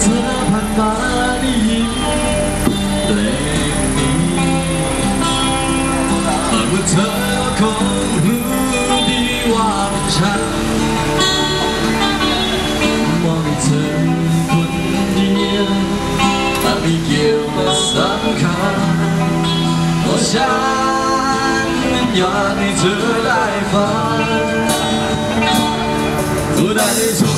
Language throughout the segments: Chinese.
不怕哪里对你，不管她有空有地方找，望你的，我你。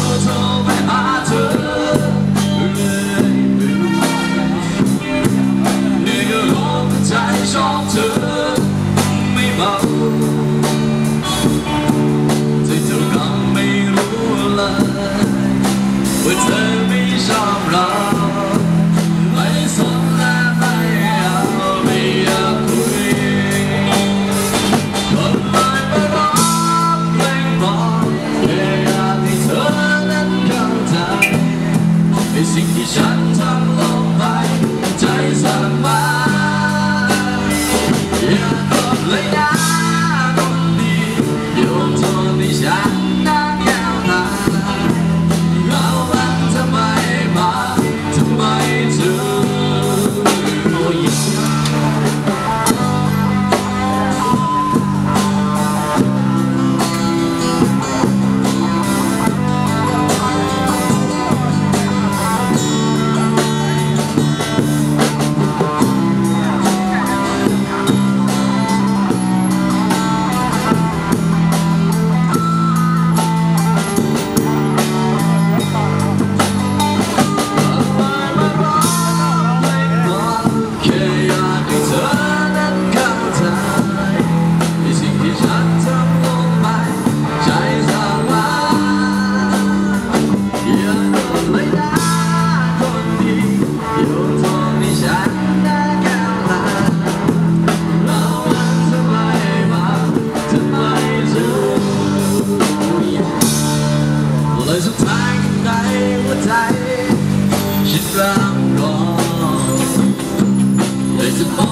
beijar. There's a